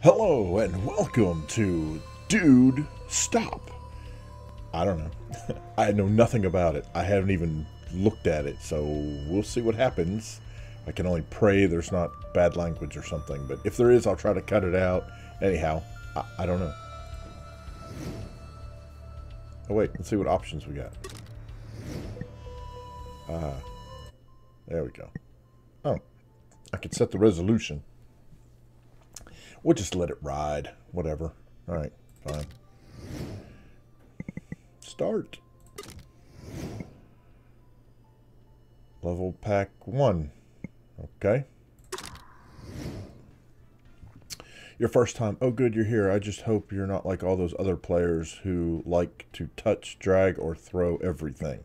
Hello and welcome to Dude Stop. I don't know. I know nothing about it. I haven't even looked at it, so we'll see what happens. I can only pray there's not bad language or something, but if there is, I'll try to cut it out. Anyhow, I, I don't know. Oh wait, let's see what options we got. Ah, there we go. Oh, I could set the resolution. We'll just let it ride. Whatever. Alright, fine. Start. Level pack 1. Okay. Your first time. Oh, good, you're here. I just hope you're not like all those other players who like to touch, drag, or throw everything.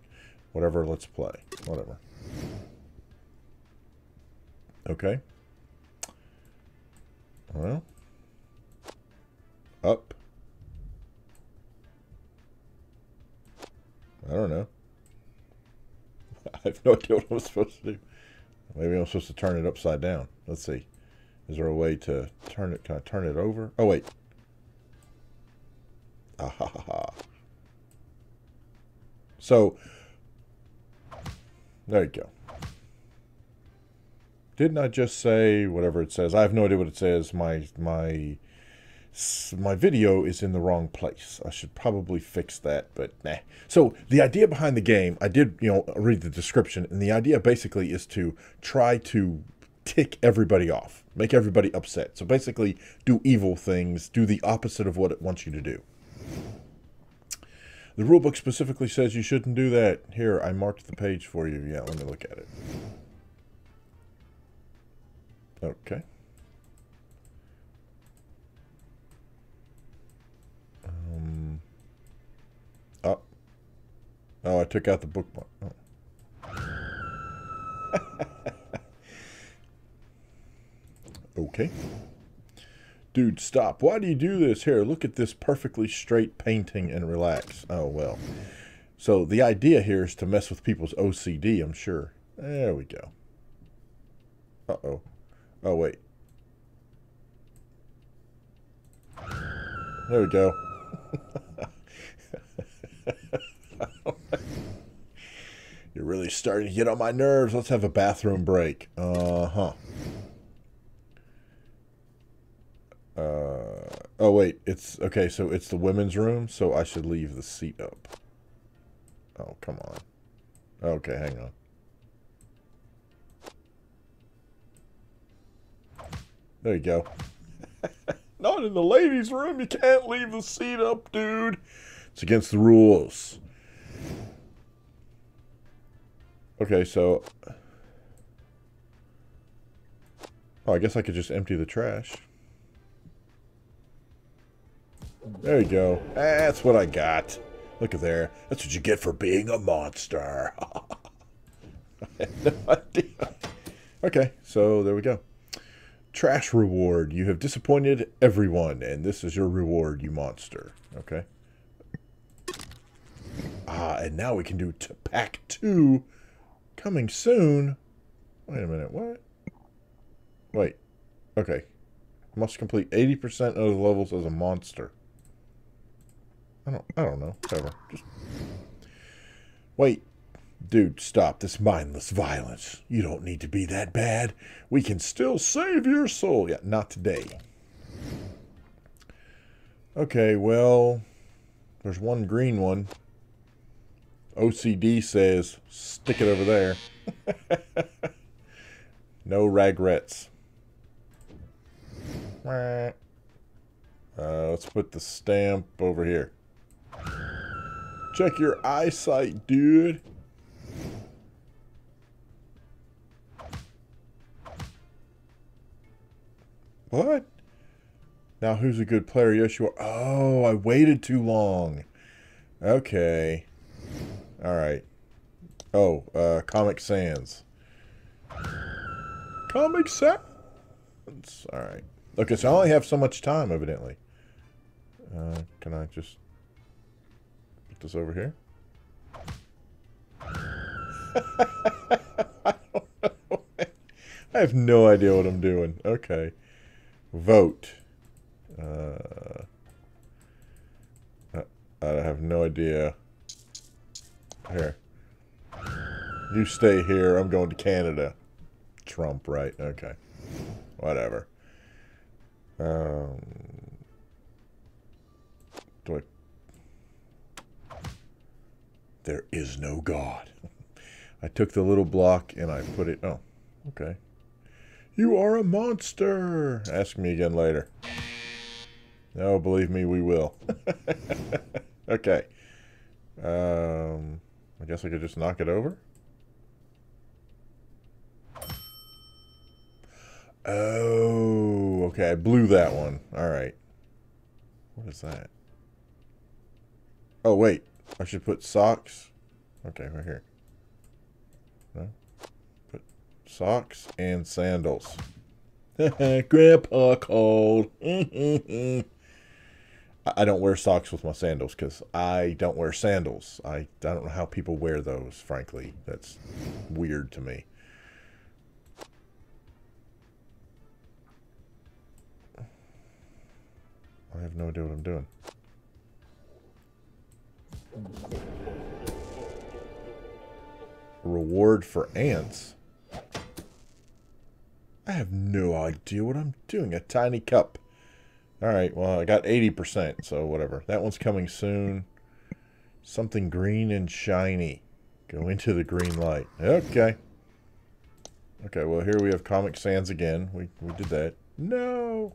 Whatever, let's play. Whatever. Okay. Well. Up. I don't know. I have no idea what I'm supposed to do. Maybe I'm supposed to turn it upside down. Let's see. Is there a way to turn it? Can I turn it over? Oh, wait. Ah, ha, ha, ha. So, there you go. Didn't I just say whatever it says? I have no idea what it says. My my my video is in the wrong place. I should probably fix that, but nah. So the idea behind the game, I did you know read the description, and the idea basically is to try to tick everybody off, make everybody upset. So basically, do evil things, do the opposite of what it wants you to do. The rulebook specifically says you shouldn't do that. Here, I marked the page for you. Yeah, let me look at it. Okay. Um. Oh. Oh, I took out the bookmark. Oh. okay. Dude, stop. Why do you do this? Here, look at this perfectly straight painting and relax. Oh, well. So the idea here is to mess with people's OCD, I'm sure. There we go. Uh-oh. Oh, wait. There we go. You're really starting to get on my nerves. Let's have a bathroom break. Uh-huh. Uh, oh, wait. It's, okay, so it's the women's room, so I should leave the seat up. Oh, come on. Okay, hang on. There you go. Not in the ladies' room. You can't leave the seat up, dude. It's against the rules. Okay, so... Oh, I guess I could just empty the trash. There you go. That's what I got. Look at there. That's what you get for being a monster. I had no idea. Okay, so there we go. Trash reward. You have disappointed everyone, and this is your reward, you monster. Okay. Ah, and now we can do pack two coming soon. Wait a minute, what? Wait. Okay. Must complete 80% of the levels as a monster. I don't I don't know. Whatever. Just Wait. Dude, stop this mindless violence. You don't need to be that bad. We can still save your soul. Yeah, not today. Okay, well, there's one green one. OCD says, stick it over there. no regrets. Uh, let's put the stamp over here. Check your eyesight, dude. What? Now who's a good player? Yes, you are. Oh, I waited too long. Okay. All right. Oh, uh, Comic Sans. Comic Sans. All right. Okay, so I only have so much time, evidently. Uh, can I just put this over here? I, I have no idea what I'm doing. Okay. Vote. Uh, I have no idea. Here. You stay here. I'm going to Canada. Trump, right? Okay. Whatever. Um, do I... There is no God. I took the little block and I put it... Oh, okay. You are a monster! Ask me again later. No, believe me, we will. okay. Um, I guess I could just knock it over. Oh, okay. I blew that one. All right. What is that? Oh, wait. I should put socks. Okay, right here. No? Put socks and sandals. Grandpa called. I don't wear socks with my sandals because I don't wear sandals. I, I don't know how people wear those, frankly. That's weird to me. I have no idea what I'm doing. Reward for ants? I have no idea what I'm doing. A tiny cup. Alright, well, I got 80%, so whatever. That one's coming soon. Something green and shiny. Go into the green light. Okay. Okay, well, here we have Comic Sans again. We, we did that. No!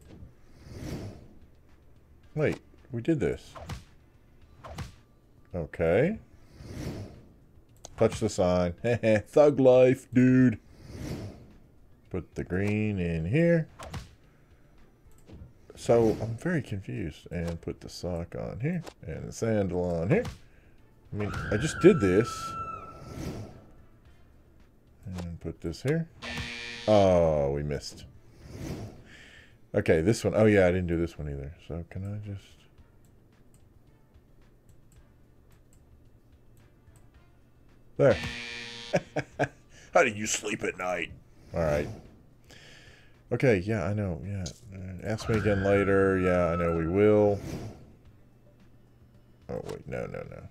Wait, we did this. Okay. Touch the sign. Thug life, dude. Put the green in here. So, I'm very confused. And put the sock on here. And the sandal on here. I mean, I just did this. And put this here. Oh, we missed. Okay, this one. Oh, yeah, I didn't do this one either. So can I just... There. How do you sleep at night? All right. Okay, yeah, I know. Yeah. Ask me again later. Yeah, I know we will. Oh, wait. No, no, no.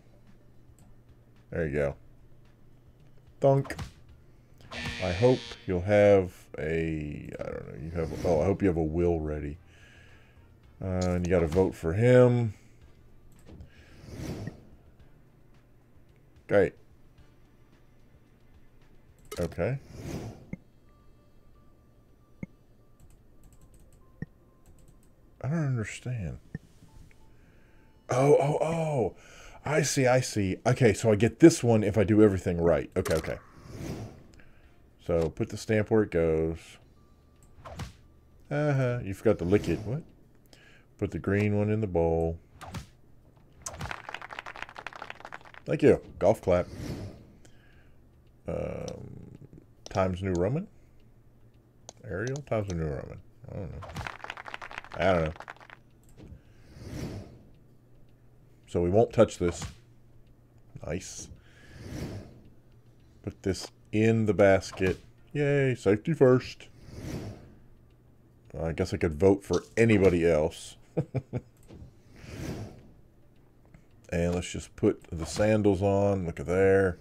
There you go. Thunk. I hope you'll have a, I don't know, you have, oh, I hope you have a will ready. Uh, and you got to vote for him. Great. Okay. I don't understand. Oh, oh, oh. I see, I see. Okay, so I get this one if I do everything right. Okay, okay. So put the stamp where it goes. Uh-huh. You forgot to lick it. What? Put the green one in the bowl. Thank you. Golf clap. Um, Times New Roman? Arial? Times New Roman. I don't know. I don't know. So we won't touch this. Nice. Put this in the basket. Yay, safety first. I guess I could vote for anybody else. and let's just put the sandals on. Look at there.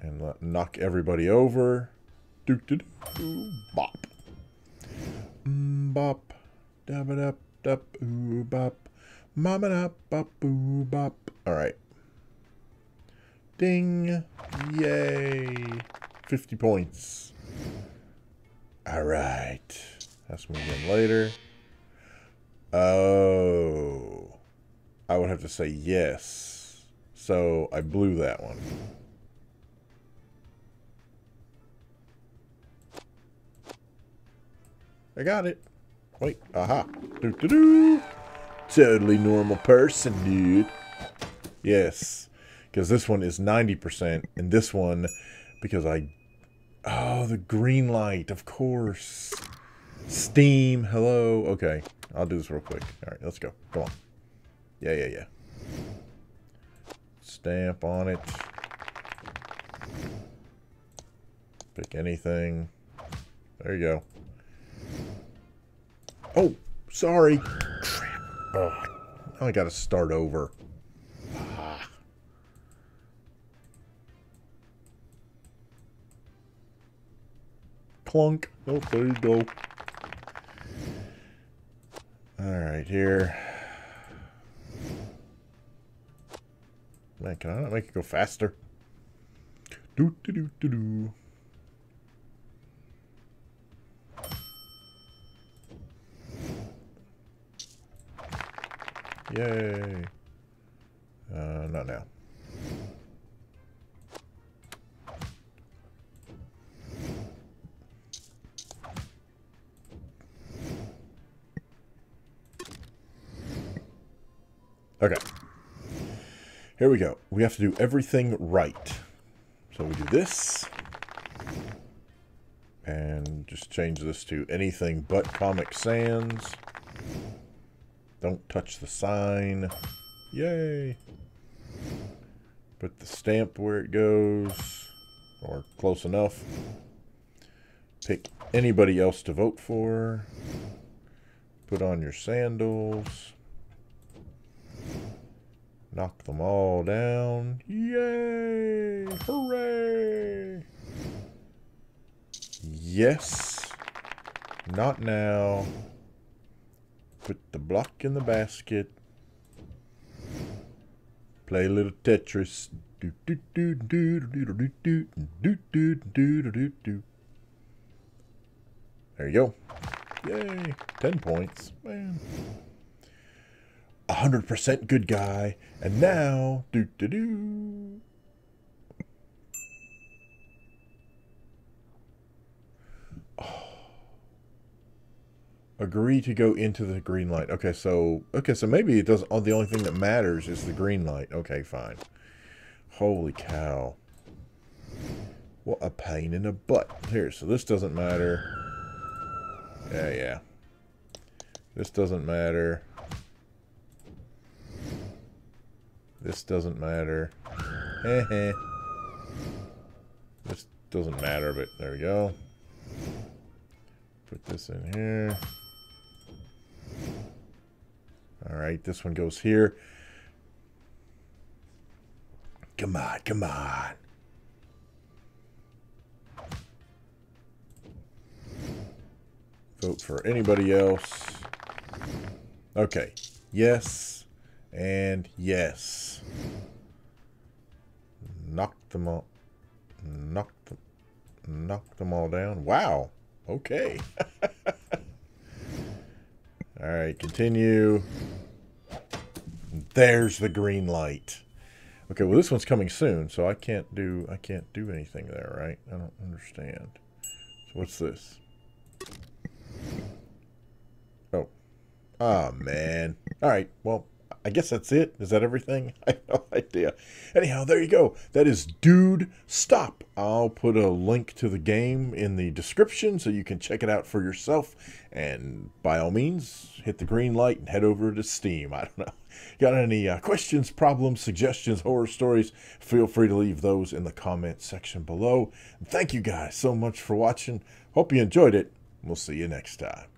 And knock everybody over. Doop doop doo bop. Mm, bop. Dub up dup ooh bop. Mama up bop boo bop. Alright. Ding. Yay. 50 points. Alright. Ask me again later. Oh. I would have to say yes. So I blew that one. I got it. Wait, aha. Doo -doo -doo. Totally normal person, dude. Yes. Because this one is 90% and this one because I oh the green light of course. Steam hello. Okay I'll do this real quick. All right let's go. Come on. Yeah yeah yeah. Stamp on it. Pick anything. There you go oh Sorry. Crap. Oh, now I gotta start over. Clunk. Oh, there you go. Alright, here. Man, can I not make it go faster? Do do do do do. Yay. Uh, not now. Okay. Here we go. We have to do everything right. So we do this. And just change this to anything but Comic Sans. Don't touch the sign. Yay. Put the stamp where it goes. Or close enough. Pick anybody else to vote for. Put on your sandals. Knock them all down. Yay! Hooray! Yes. Not now. Put the block in the basket. Play a little Tetris. There you go. Yay! Ten points. Man. 100% good guy. And now, do do do. Oh. Agree to go into the green light. Okay, so okay, so maybe it does. Oh, the only thing that matters is the green light. Okay, fine. Holy cow! What a pain in the butt. Here, so this doesn't matter. Yeah, yeah. This doesn't matter. This doesn't matter. this doesn't matter, but there we go. Put this in here. Alright, this one goes here. Come on, come on. Vote for anybody else. Okay. Yes. And yes. Knock them all. Knock them. Knock them all down. Wow. Okay. all right. Continue. There's the green light. Okay. Well, this one's coming soon, so I can't do. I can't do anything there, right? I don't understand. So what's this? Oh. Ah, oh, man. All right. Well, I guess that's it. Is that everything? I have no idea. Anyhow, there you go. That is Dude Stop. I'll put a link to the game in the description so you can check it out for yourself. And by all means, hit the green light and head over to Steam. I don't know. Got any uh, questions, problems, suggestions, horror stories? Feel free to leave those in the comment section below. thank you guys so much for watching. Hope you enjoyed it. We'll see you next time.